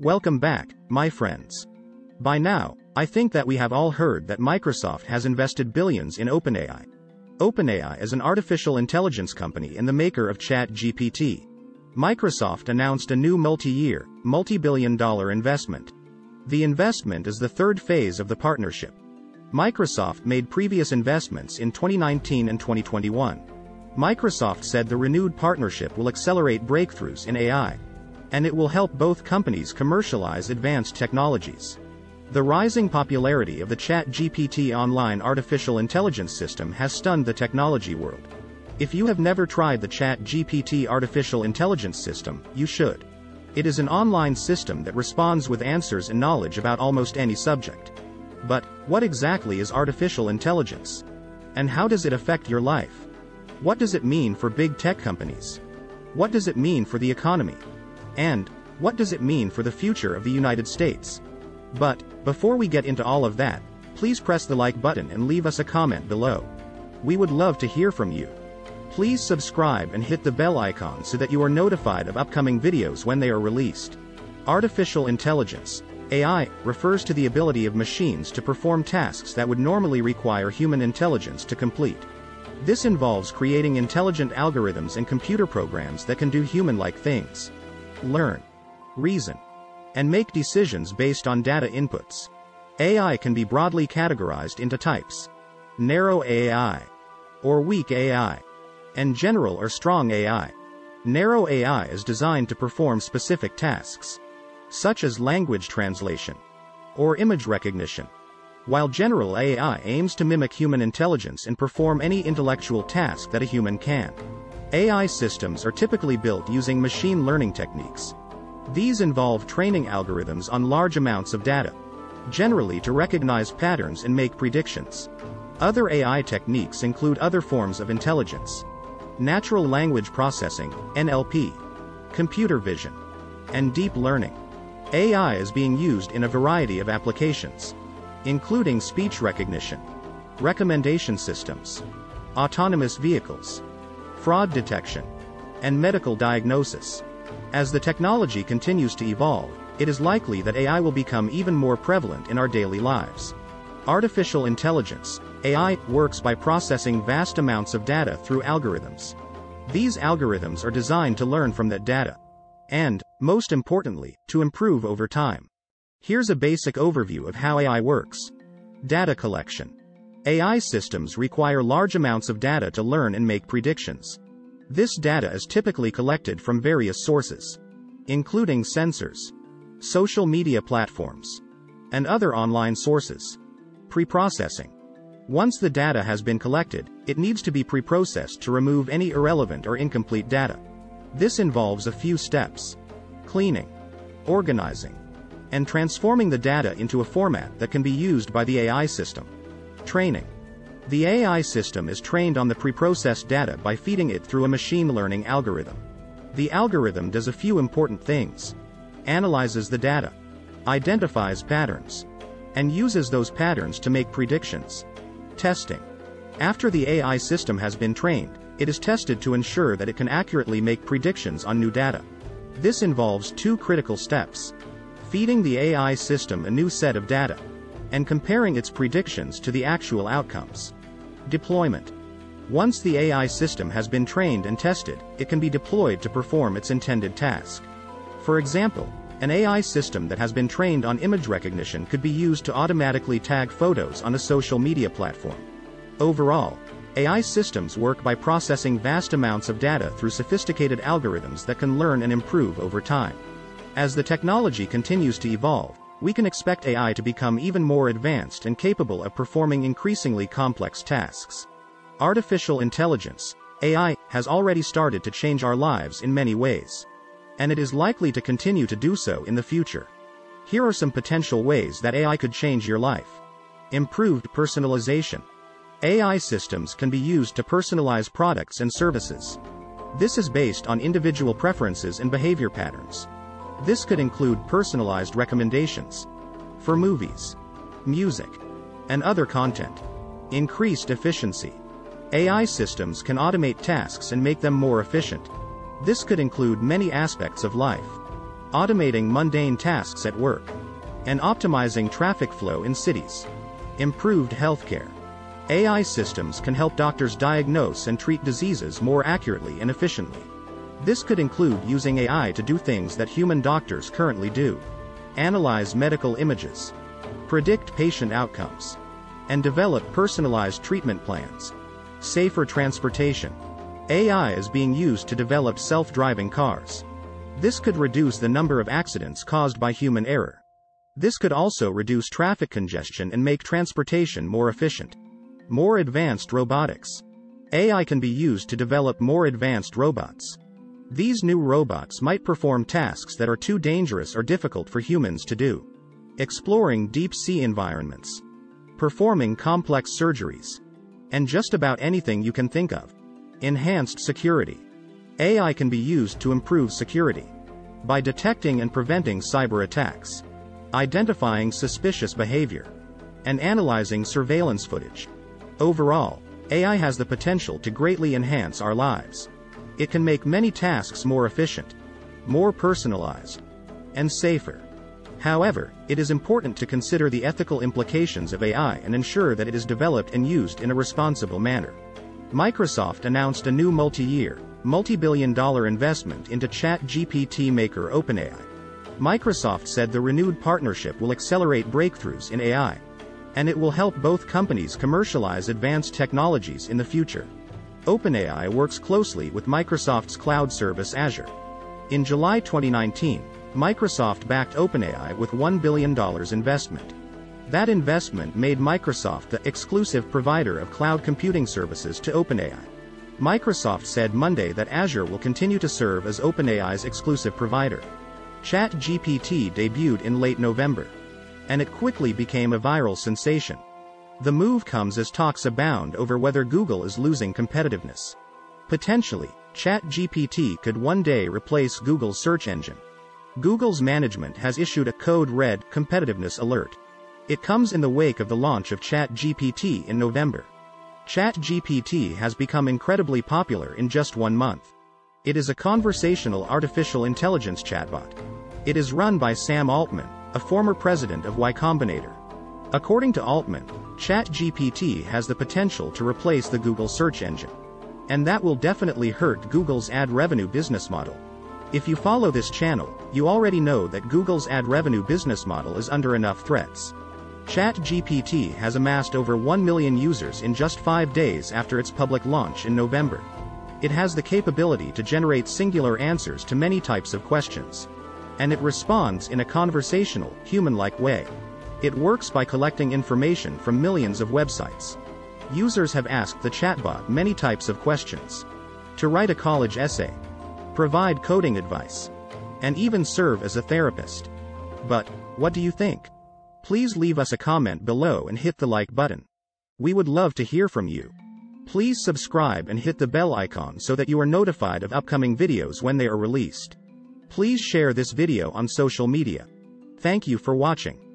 Welcome back, my friends. By now, I think that we have all heard that Microsoft has invested billions in OpenAI. OpenAI is an artificial intelligence company and the maker of ChatGPT. Microsoft announced a new multi-year, multi-billion dollar investment. The investment is the third phase of the partnership. Microsoft made previous investments in 2019 and 2021. Microsoft said the renewed partnership will accelerate breakthroughs in AI. And it will help both companies commercialize advanced technologies. The rising popularity of the ChatGPT online artificial intelligence system has stunned the technology world. If you have never tried the ChatGPT artificial intelligence system, you should. It is an online system that responds with answers and knowledge about almost any subject. But, what exactly is artificial intelligence? And how does it affect your life? What does it mean for big tech companies? What does it mean for the economy? And, what does it mean for the future of the United States? But, before we get into all of that, please press the like button and leave us a comment below. We would love to hear from you. Please subscribe and hit the bell icon so that you are notified of upcoming videos when they are released. Artificial intelligence, AI, refers to the ability of machines to perform tasks that would normally require human intelligence to complete. This involves creating intelligent algorithms and computer programs that can do human-like things. Learn. Reason. And make decisions based on data inputs. AI can be broadly categorized into types. Narrow AI. Or weak AI. And general or strong AI. Narrow AI is designed to perform specific tasks. Such as language translation. Or image recognition while general AI aims to mimic human intelligence and perform any intellectual task that a human can. AI systems are typically built using machine learning techniques. These involve training algorithms on large amounts of data, generally to recognize patterns and make predictions. Other AI techniques include other forms of intelligence, natural language processing, NLP, computer vision, and deep learning. AI is being used in a variety of applications including speech recognition, recommendation systems, autonomous vehicles, fraud detection, and medical diagnosis. As the technology continues to evolve, it is likely that AI will become even more prevalent in our daily lives. Artificial intelligence, AI, works by processing vast amounts of data through algorithms. These algorithms are designed to learn from that data. And, most importantly, to improve over time. Here's a basic overview of how AI works. Data collection. AI systems require large amounts of data to learn and make predictions. This data is typically collected from various sources, including sensors, social media platforms, and other online sources. Preprocessing. Once the data has been collected, it needs to be preprocessed to remove any irrelevant or incomplete data. This involves a few steps. Cleaning. Organizing and transforming the data into a format that can be used by the AI system. Training. The AI system is trained on the preprocessed data by feeding it through a machine learning algorithm. The algorithm does a few important things. Analyzes the data. Identifies patterns. And uses those patterns to make predictions. Testing. After the AI system has been trained, it is tested to ensure that it can accurately make predictions on new data. This involves two critical steps feeding the AI system a new set of data, and comparing its predictions to the actual outcomes. Deployment. Once the AI system has been trained and tested, it can be deployed to perform its intended task. For example, an AI system that has been trained on image recognition could be used to automatically tag photos on a social media platform. Overall, AI systems work by processing vast amounts of data through sophisticated algorithms that can learn and improve over time. As the technology continues to evolve, we can expect AI to become even more advanced and capable of performing increasingly complex tasks. Artificial intelligence, AI, has already started to change our lives in many ways. And it is likely to continue to do so in the future. Here are some potential ways that AI could change your life. Improved personalization. AI systems can be used to personalize products and services. This is based on individual preferences and behavior patterns. This could include personalized recommendations for movies, music, and other content. Increased efficiency. AI systems can automate tasks and make them more efficient. This could include many aspects of life. automating mundane tasks at work, and optimizing traffic flow in cities. Improved healthcare. AI systems can help doctors diagnose and treat diseases more accurately and efficiently. This could include using AI to do things that human doctors currently do. Analyze medical images. Predict patient outcomes. And develop personalized treatment plans. Safer transportation. AI is being used to develop self-driving cars. This could reduce the number of accidents caused by human error. This could also reduce traffic congestion and make transportation more efficient. More advanced robotics. AI can be used to develop more advanced robots. These new robots might perform tasks that are too dangerous or difficult for humans to do. Exploring deep sea environments. Performing complex surgeries. And just about anything you can think of. Enhanced security. AI can be used to improve security. By detecting and preventing cyber attacks. Identifying suspicious behavior. And analyzing surveillance footage. Overall, AI has the potential to greatly enhance our lives. It can make many tasks more efficient, more personalized, and safer. However, it is important to consider the ethical implications of AI and ensure that it is developed and used in a responsible manner. Microsoft announced a new multi-year, multi-billion dollar investment into ChatGPT maker OpenAI. Microsoft said the renewed partnership will accelerate breakthroughs in AI, and it will help both companies commercialize advanced technologies in the future. OpenAI works closely with Microsoft's cloud service Azure. In July 2019, Microsoft backed OpenAI with $1 billion investment. That investment made Microsoft the exclusive provider of cloud computing services to OpenAI. Microsoft said Monday that Azure will continue to serve as OpenAI's exclusive provider. ChatGPT debuted in late November. And it quickly became a viral sensation. The move comes as talks abound over whether Google is losing competitiveness. Potentially, ChatGPT could one day replace Google's search engine. Google's management has issued a code red competitiveness alert. It comes in the wake of the launch of ChatGPT in November. ChatGPT has become incredibly popular in just one month. It is a conversational artificial intelligence chatbot. It is run by Sam Altman, a former president of Y Combinator. According to Altman, ChatGPT has the potential to replace the Google search engine. And that will definitely hurt Google's ad revenue business model. If you follow this channel, you already know that Google's ad revenue business model is under enough threats. ChatGPT has amassed over 1 million users in just 5 days after its public launch in November. It has the capability to generate singular answers to many types of questions. And it responds in a conversational, human-like way. It works by collecting information from millions of websites. Users have asked the chatbot many types of questions. To write a college essay, provide coding advice, and even serve as a therapist. But, what do you think? Please leave us a comment below and hit the like button. We would love to hear from you. Please subscribe and hit the bell icon so that you are notified of upcoming videos when they are released. Please share this video on social media. Thank you for watching.